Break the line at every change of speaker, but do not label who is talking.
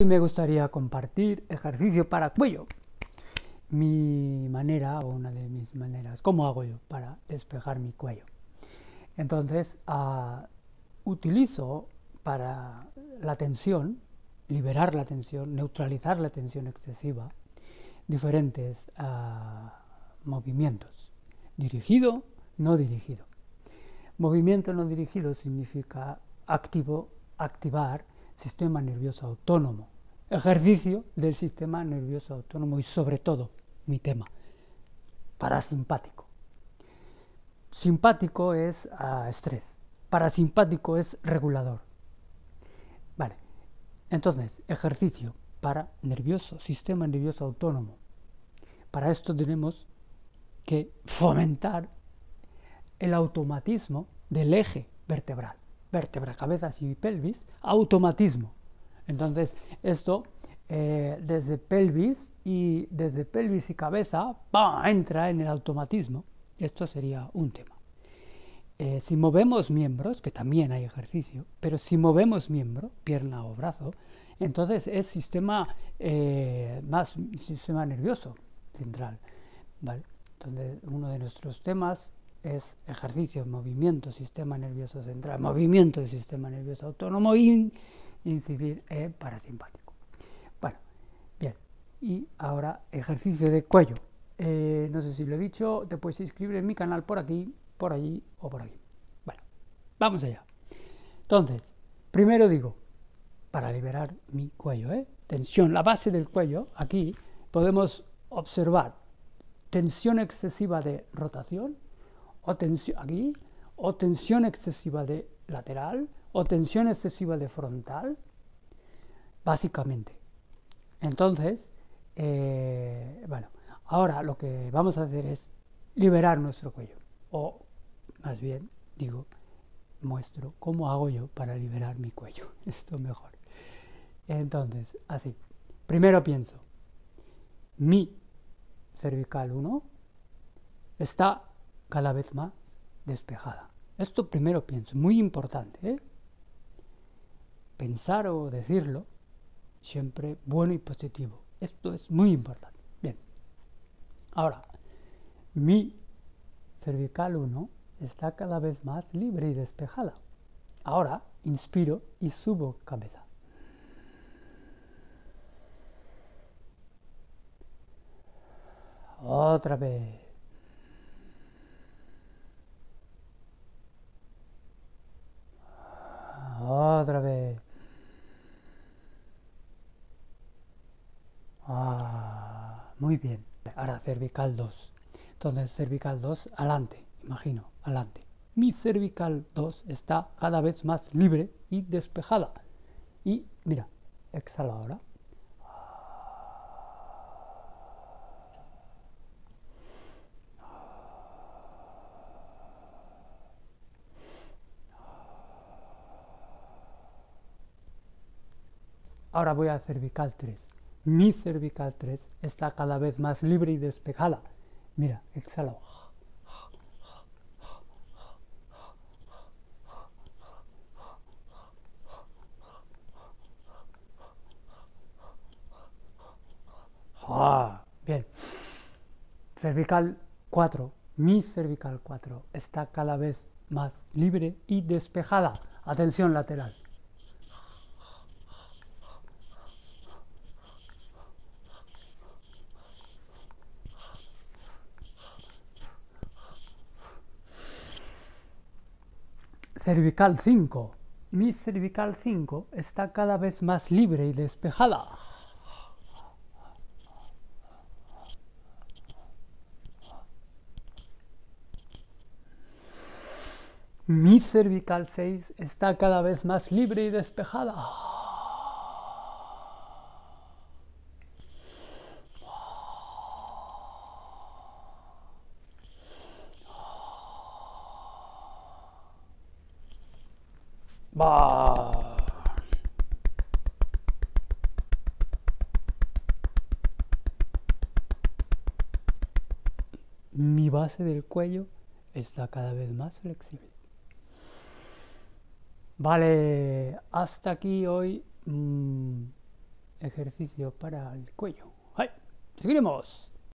Hoy me gustaría compartir ejercicio para cuello. Mi manera, o una de mis maneras, ¿cómo hago yo para despejar mi cuello? Entonces, uh, utilizo para la tensión, liberar la tensión, neutralizar la tensión excesiva, diferentes uh, movimientos. Dirigido, no dirigido. Movimiento no dirigido significa activo, activar sistema nervioso autónomo, ejercicio del sistema nervioso autónomo y sobre todo mi tema, parasimpático. Simpático es uh, estrés, parasimpático es regulador. Vale, entonces, ejercicio para nervioso, sistema nervioso autónomo. Para esto tenemos que fomentar el automatismo del eje vertebral vértebra, cabezas y pelvis, automatismo. Entonces, esto eh, desde pelvis y desde pelvis y cabeza entra en el automatismo. Esto sería un tema. Eh, si movemos miembros, que también hay ejercicio, pero si movemos miembro, pierna o brazo, entonces es sistema eh, más sistema nervioso central. ¿vale? Entonces, uno de nuestros temas es ejercicio, movimiento, sistema nervioso central, movimiento del sistema nervioso autónomo y incidir en parasimpático. Bueno, bien, y ahora ejercicio de cuello. Eh, no sé si lo he dicho, te puedes inscribir en mi canal por aquí, por allí o por aquí. Bueno, vamos allá. Entonces, primero digo, para liberar mi cuello, ¿eh? tensión, la base del cuello, aquí podemos observar tensión excesiva de rotación, o tensión aquí, o tensión excesiva de lateral, o tensión excesiva de frontal, básicamente. Entonces, eh, bueno, ahora lo que vamos a hacer es liberar nuestro cuello, o más bien, digo, muestro cómo hago yo para liberar mi cuello, esto mejor. Entonces, así, primero pienso, mi cervical 1 está cada vez más despejada. Esto primero pienso, muy importante. ¿eh? Pensar o decirlo, siempre bueno y positivo. Esto es muy importante. Bien. Ahora, mi cervical 1 está cada vez más libre y despejada. Ahora, inspiro y subo cabeza. Otra vez. Otra vez. Ah, muy bien. Ahora cervical 2. Entonces cervical 2, adelante, imagino, adelante. Mi cervical 2 está cada vez más libre y despejada. Y mira, exhala ahora. Ahora voy a cervical 3. Mi cervical 3 está cada vez más libre y despejada. Mira, exhala. Ah, bien. Cervical 4. Mi cervical 4 está cada vez más libre y despejada. Atención lateral. Cervical 5. Mi cervical 5 está cada vez más libre y despejada. Mi cervical 6 está cada vez más libre y despejada. Mi base del cuello está cada vez más flexible. Vale, hasta aquí hoy mm, ejercicio para el cuello. ¡Ay! ¡Seguiremos!